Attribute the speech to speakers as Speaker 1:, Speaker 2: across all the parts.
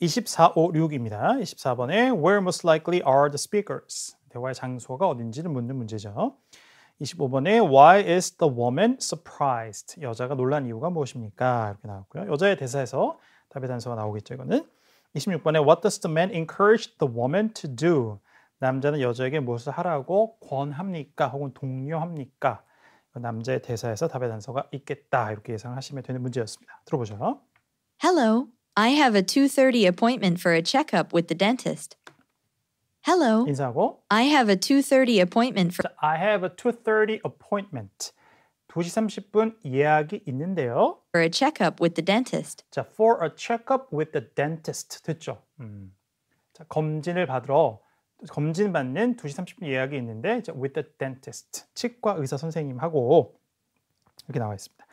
Speaker 1: 2456입니다. 24번에 Where most likely are the speakers? 대화의 장소가 어딘지를 묻는 문제죠. 25번에 Why is the woman surprised? 여자가 놀란 이유가 무엇입니까? 이렇게 나왔고요. 여자의 대사에서 답의 단서가 나오겠죠. 이거는 26번에 What does the man encourage the woman to do? 남자는 여자에게 무엇을 하라고 권합니까? 혹은 독려합니까? 남자의 대사에서 답의 단서가 있겠다. 이렇게 예상하시면 되는 문제였습니다. 들어보죠.
Speaker 2: Hello, I have a 2:30 appointment for a checkup with the dentist. Hello,
Speaker 1: 인사하고
Speaker 2: I have a 2:30 appointment for
Speaker 1: I have a 2:30 appointment. 2시 30분 예약이 있는데요.
Speaker 2: for a checkup with the dentist.
Speaker 1: 자, for a checkup with the dentist 됐죠. 음. 자, 검진을 받으러 검진 받는 2시 30분 예약이 있는데 이제 with the dentist 치과 의사 선생님하고 이렇게 나와 있습니다.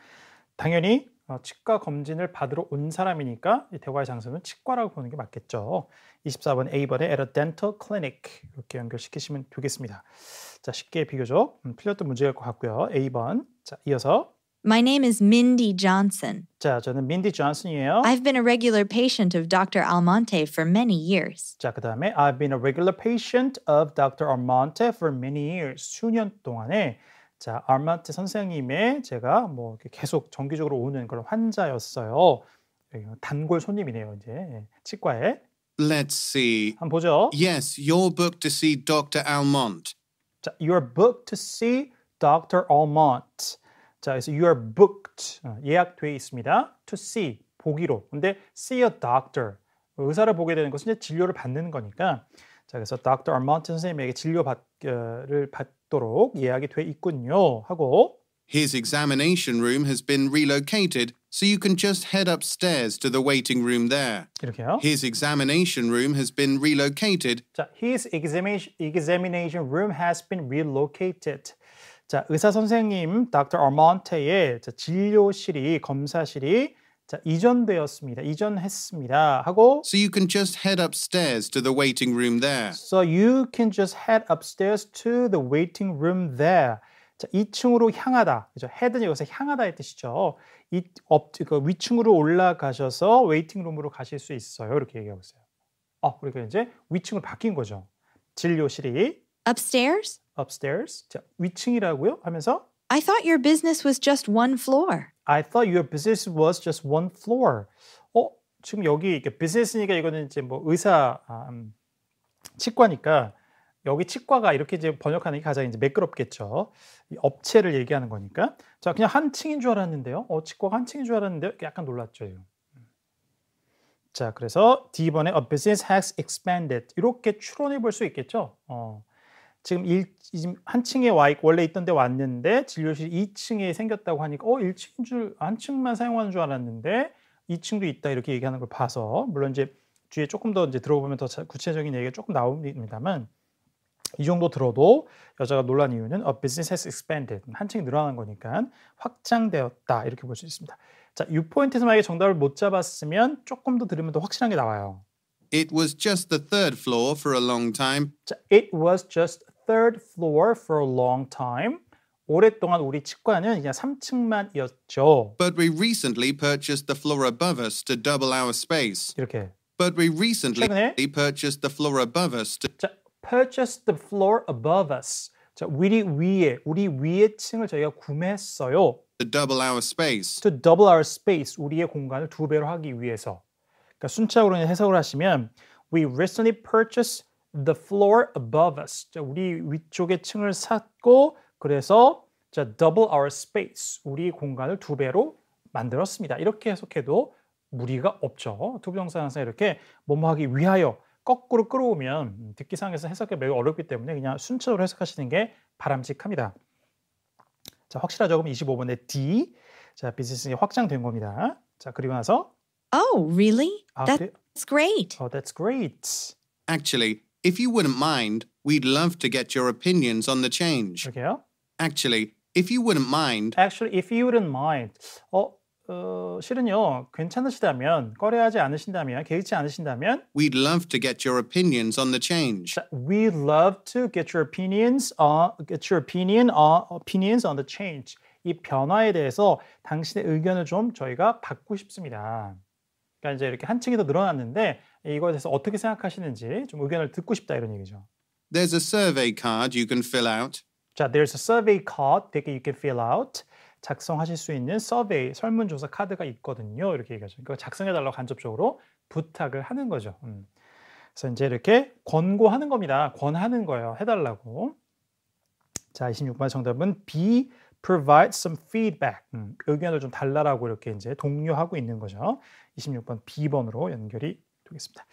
Speaker 1: 당연히 어, 치과 검진을 받으러 온 사람이니까 이 대화의 장소는 치과라고 보는 게 맞겠죠. 24번 A번에 at a dental clinic 이렇게 연결시키시면 되겠습니다. 자, 쉽게 비교적 음, 틀렸던 문제일 것 같고요. A번. 자, 이어서
Speaker 2: My name is Mindy Johnson.
Speaker 1: 자, 저는 민디 존슨이에요.
Speaker 2: I've been a regular patient of Dr. Almonte for many years.
Speaker 1: 자, 그다음에 I've been a regular patient of Dr. Armante for many years. 수년 동안에 자, 아르만테 선생님의 제가 뭐 계속 정기적으로 오는 그런 환자였어요. 여기 단골 손님이네요, 이제 치과에.
Speaker 3: Let's see.
Speaker 1: 한번 보죠.
Speaker 3: Yes, you're booked to see Dr. Almont.
Speaker 1: 자, you're booked to see Dr. Almont. 자, 그래서 you're booked 어, 예약돼 있습니다. To see 보기로. 근데 see a doctor 의사를 보게 되는 것은 이제 진료를 받는 거니까. 자, 그래서 Dr. Almont 선생님에게 진료 받를 받 도록 예약이 돼 있군요. 하고
Speaker 3: His examination room has been relocated, so you can just head upstairs to the waiting room there.
Speaker 1: 이렇게요.
Speaker 3: His examination room has been relocated,
Speaker 1: 자, his examination, examination room has been relocated. 자, 의사 선생님 Dr. Armonte의 자, 진료실이 검사실이 자, 이전되었습니다. 이전했습니다. 하고
Speaker 3: so you can just head upstairs to the waiting room there.
Speaker 1: So you can just head upstairs to the waiting room there. 자, 2층으로 향하다. 그죠? head는 여기서 향하다의 뜻이죠. 이 업, 그 위층으로 올라가셔서 웨이팅 룸으로 가실 수 있어요. 이렇게 얘기하고 있어요. 어, 그러니까 이제 위층으로 바뀐 거죠. 진료실이
Speaker 2: Upstairs?
Speaker 1: upstairs. 자, 위층이라고요? 하면서
Speaker 2: I thought your business was just one floor.
Speaker 1: I thought your business was just one floor. 어, 지금 여기 이게 business니까 이거는 이제 뭐 의사 아, 음, 치과니까 여기 치과가 이렇게 이제 번역하는 게 가장 이제 매끄럽겠죠. 이 업체를 얘기하는 거니까. 자, 그냥 한 층인 줄 알았는데요. 어, 치과가 한 층인 줄 알았는데요. 약간 놀랐죠. 자, 그래서 D번에 a business has expanded 이렇게 추론해 볼 수 있겠죠. 어, 지금 일, 지금 한 층에 와 있고 원래 있던 데 왔는데 진료실 2층에 생겼다고 하니까 어 1층인 줄 한 층만 사용하는 줄 알았는데 2층도 있다 이렇게 얘기하는 걸 봐서 물론 이제 뒤에 조금 더 이제 들어보면 더 자- 구체적인 얘기가 조금 나옵니다만 이 정도 들어도 여자가 놀란 이유는 a business has expanded 한 층이 늘어난 거니까 확장되었다 이렇게 볼 수 있습니다. 자, 6포인트에서 만약에 정답을 못 잡았으면 조금 더 들으면 더 확실한 게 나와요.
Speaker 3: It was just the third floor for a long time.
Speaker 1: 자, it was just third floor for a long time. 오랫동안 우리 치과는 그냥 3층만이었죠.
Speaker 3: But we recently purchased the floor above us to double our space.
Speaker 1: 이렇게.
Speaker 3: But we recently purchased the floor above us to
Speaker 1: 자, purchase the floor above us. 자, 우리 위에, 우리 위의 층을 저희가 구매했어요.
Speaker 3: to double our space.
Speaker 1: To double our space. 우리의 공간을 두 배로 하기 위해서. 그러니까 순차적으로 해석을 하시면 we recently purchased the floor above us. 자, 우리 위쪽의 층을 샀고 그래서 자, double our space. 우리 공간을 두 배로 만들었습니다. 이렇게 해석해도 무리가 없죠. 투부정사 항상 이렇게 뭐뭐 하기 위하여 거꾸로 끌어오면 듣기상에서 해석이 매우 어렵기 때문에 그냥 순차적으로 해석하시는 게 바람직합니다. 자, 확실하죠? 그럼 25번에 D. 자, 비즈니스가 확장된 겁니다. 자, 그리고 나서
Speaker 2: Oh, really?
Speaker 1: 아?
Speaker 2: That's great.
Speaker 1: Oh, that's great.
Speaker 3: Actually, if you wouldn't mind, we'd love to get your opinions on the change.
Speaker 1: 이렇게요.
Speaker 3: Actually, if you wouldn't mind,
Speaker 1: Actually, if you wouldn't mind. 어, 어 실은요. 괜찮으시다면, 꺼려하지 않으신다면, 개의치 않으신다면
Speaker 3: we'd love to get your opinions on the change.
Speaker 1: 자, we love to get your opinions on get your opinion on opinions on the change. 이 변화에 대해서 당신의 의견을 좀 저희가 받고 싶습니다. 그러니까 이제 이렇게 한 층이 더 늘어났는데 이거에 대해서 어떻게 생각하시는지 좀 의견을 듣고 싶다 이런 얘기죠.
Speaker 3: There's a survey card you can fill out.
Speaker 1: 자, there's a survey card that you can fill out. 작성하실 수 있는 survey 설문조사 카드가 있거든요. 이렇게 얘기하죠. 그러니까 작성해달라고 간접적으로 부탁을 하는 거죠. 음. 그래서 이제 이렇게 권고하는 겁니다. 권하는 거예요. 해달라고. 자, 26번 정답은 B. Provide some feedback. 음, 의견을 좀 달라라고 이렇게 이제 독려하고 있는 거죠. 26번 B번으로 연결이 되겠습니다.